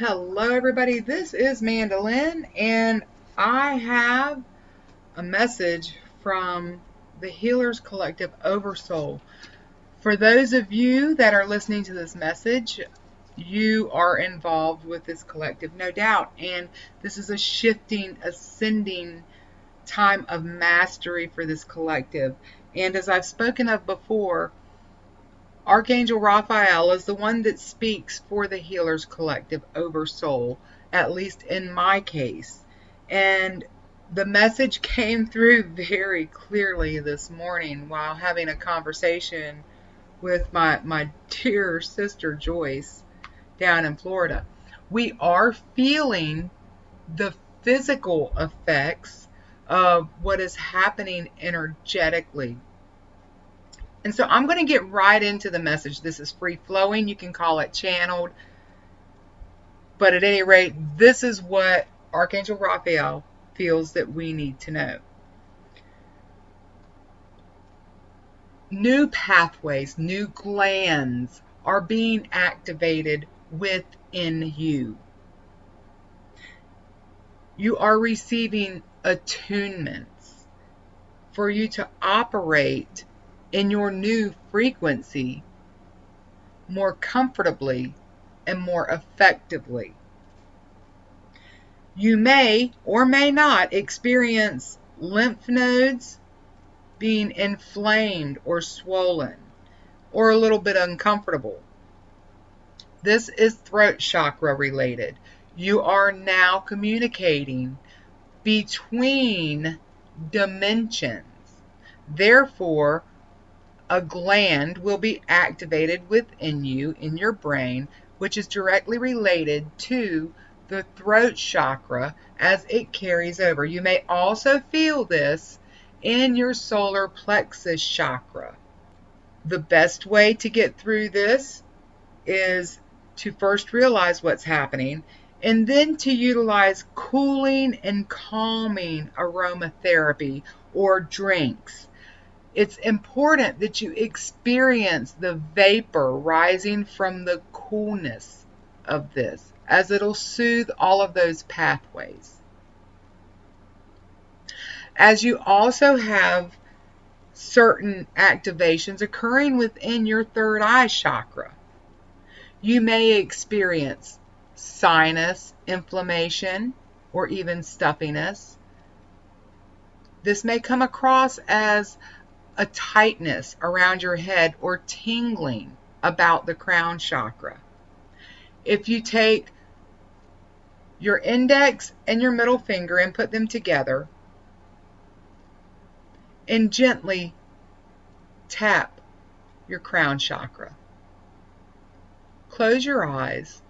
Hello, everybody. This is MandaLynn, and I have a message from the Healers Collective Oversoul. For those of you that are listening to this message, you are involved with this collective, no doubt. And this is a shifting, ascending time of mastery for this collective. And as I've spoken of before, Archangel Raphael is the one that speaks for the Healers Collective Oversoul, at least in my case. And the message came through very clearly this morning while having a conversation with my, my dear sister Joyce down in Florida. We are feeling the physical effects of what is happening energetically and so I'm going to get right into the message. This is free flowing. You can call it channeled. But at any rate, this is what Archangel Raphael feels that we need to know. New pathways, new glands are being activated within you. You are receiving attunements for you to operate in your new frequency more comfortably and more effectively. You may or may not experience lymph nodes being inflamed or swollen or a little bit uncomfortable. This is throat chakra related. You are now communicating between dimensions. Therefore, a gland will be activated within you in your brain, which is directly related to the throat chakra as it carries over. You may also feel this in your solar plexus chakra. The best way to get through this is to first realize what's happening and then to utilize cooling and calming aromatherapy or drinks it's important that you experience the vapor rising from the coolness of this, as it'll soothe all of those pathways. As you also have certain activations occurring within your third eye chakra, you may experience sinus inflammation or even stuffiness. This may come across as a tightness around your head or tingling about the crown chakra. If you take your index and your middle finger and put them together and gently tap your crown chakra. Close your eyes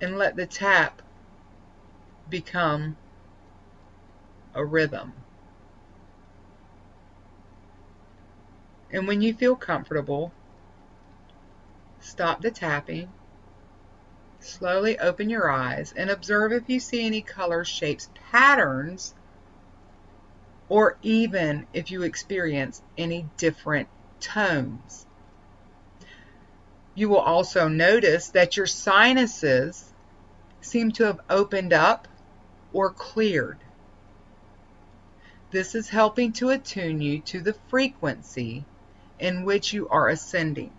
and let the tap become a rhythm. And when you feel comfortable, stop the tapping, slowly open your eyes, and observe if you see any colors, shapes, patterns, or even if you experience any different tones. You will also notice that your sinuses seem to have opened up or cleared. This is helping to attune you to the frequency in which you are ascending.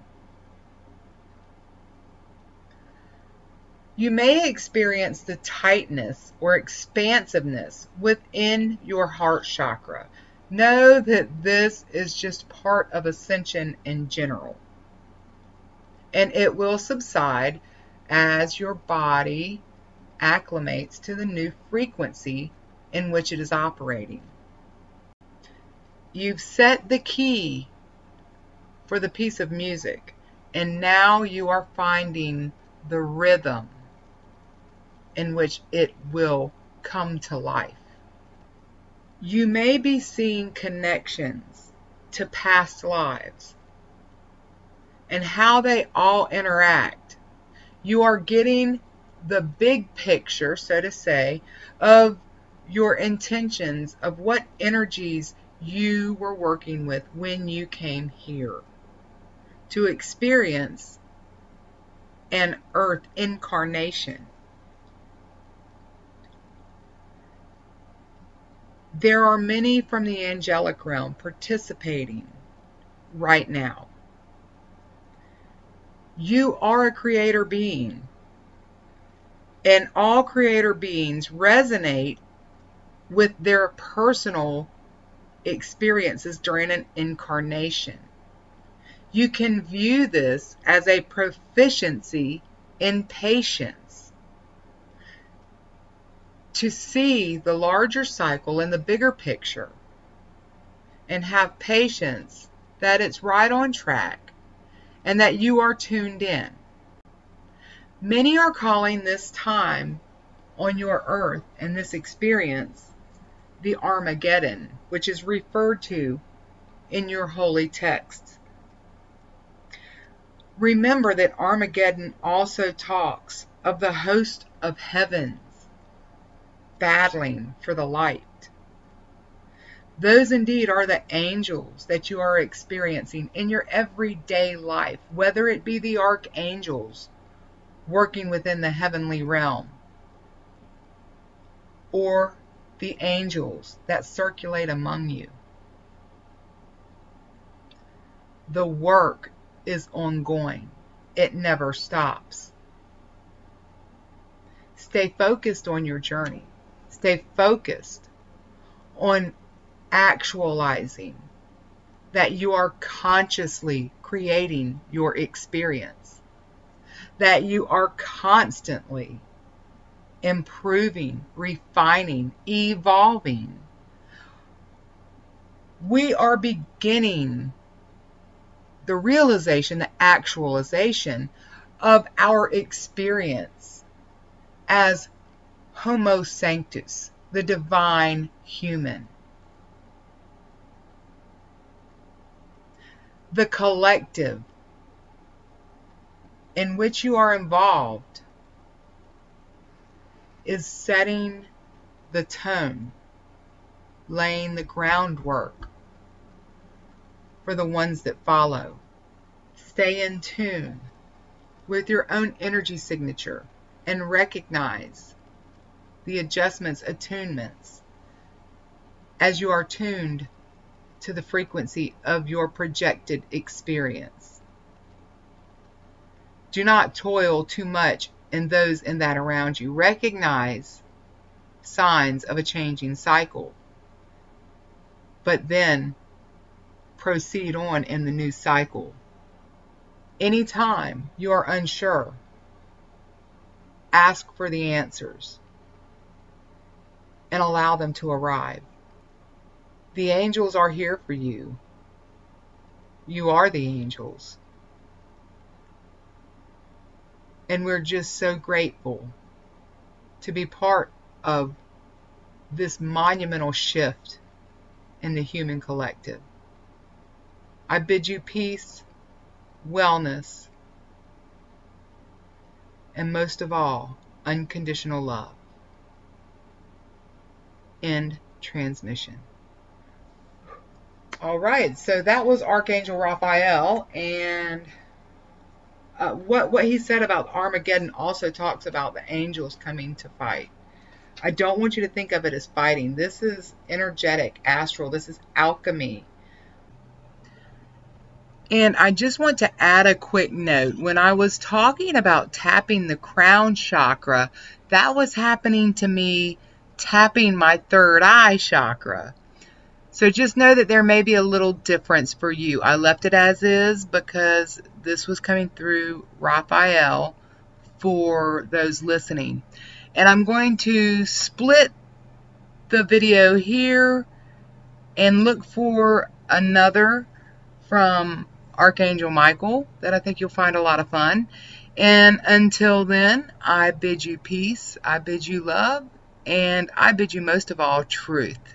You may experience the tightness or expansiveness within your heart chakra. Know that this is just part of ascension in general. And it will subside as your body acclimates to the new frequency in which it is operating. You've set the key for the piece of music. And now you are finding the rhythm in which it will come to life. You may be seeing connections to past lives and how they all interact. You are getting the big picture, so to say, of your intentions, of what energies you were working with when you came here to experience an earth incarnation. There are many from the angelic realm participating right now. You are a creator being. And all creator beings resonate with their personal experiences during an incarnation. You can view this as a proficiency in patience. To see the larger cycle and the bigger picture and have patience that it's right on track and that you are tuned in. Many are calling this time on your earth and this experience the Armageddon, which is referred to in your holy texts. Remember that Armageddon also talks of the host of heavens battling for the light. Those indeed are the angels that you are experiencing in your everyday life, whether it be the archangels working within the heavenly realm or the angels that circulate among you. The work is ongoing. It never stops. Stay focused on your journey. Stay focused on actualizing that you are consciously creating your experience, that you are constantly improving, refining, evolving. We are beginning the realization, the actualization of our experience as Homo Sanctus, the divine human. The collective in which you are involved is setting the tone, laying the groundwork for the ones that follow. Stay in tune with your own energy signature and recognize the adjustments, attunements, as you are tuned to the frequency of your projected experience. Do not toil too much and those in that around you. Recognize signs of a changing cycle, but then proceed on in the new cycle. Anytime you are unsure, ask for the answers and allow them to arrive. The angels are here for you. You are the angels. And we're just so grateful to be part of this monumental shift in the human collective. I bid you peace, wellness, and most of all, unconditional love. End transmission. All right, so that was Archangel Raphael, and uh, what what he said about Armageddon also talks about the angels coming to fight. I don't want you to think of it as fighting. This is energetic, astral. This is alchemy. And I just want to add a quick note. When I was talking about tapping the crown chakra, that was happening to me tapping my third eye chakra. So just know that there may be a little difference for you. I left it as is because this was coming through Raphael for those listening. And I'm going to split the video here and look for another from Archangel Michael that I think you'll find a lot of fun. And until then, I bid you peace, I bid you love, and I bid you most of all truth.